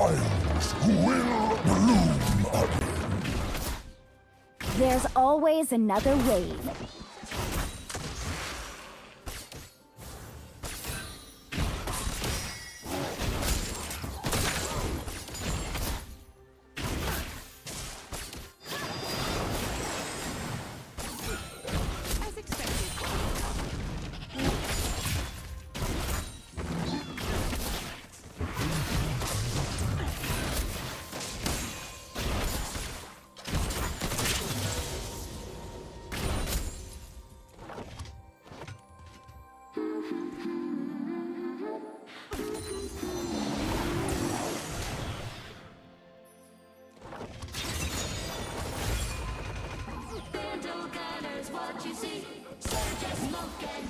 Isles will bloom again. There's always another wave. you see, Sergeant Smoke and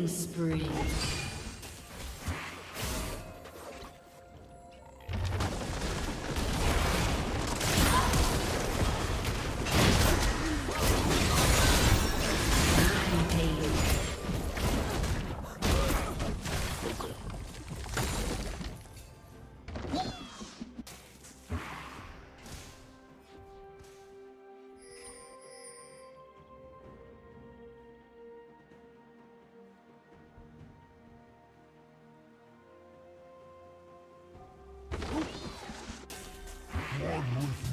Killing spree. Let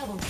double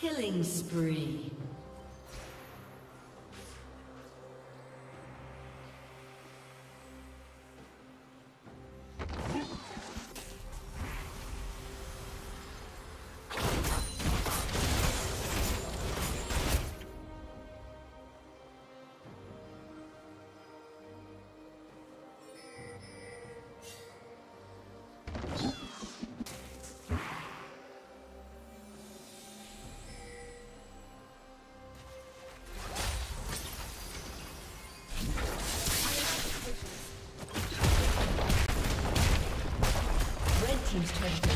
Killing spree. Team's turret